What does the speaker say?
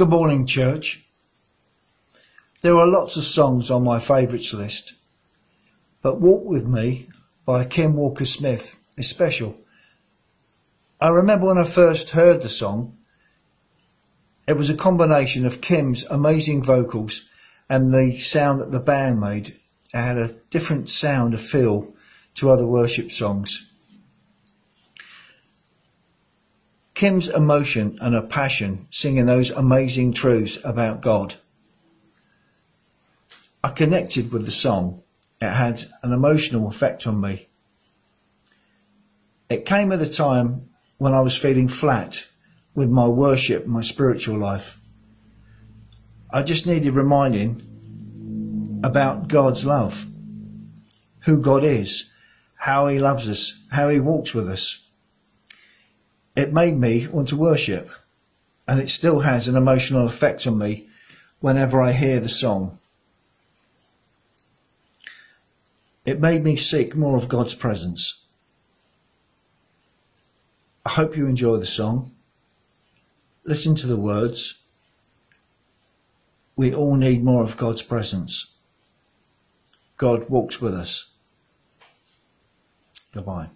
Good morning, church. There are lots of songs on my favourites list, but Walk With Me by Kim Walker Smith is special. I remember when I first heard the song, it was a combination of Kim's amazing vocals and the sound that the band made. It had a different sound, a feel to other worship songs. Kim's emotion and her passion singing those amazing truths about God. I connected with the song. It had an emotional effect on me. It came at a time when I was feeling flat with my worship, my spiritual life. I just needed reminding about God's love, who God is, how He loves us, how He walks with us it made me want to worship, and it still has an emotional effect on me whenever I hear the song. It made me seek more of God's presence. I hope you enjoy the song. Listen to the words. We all need more of God's presence. God walks with us. Goodbye.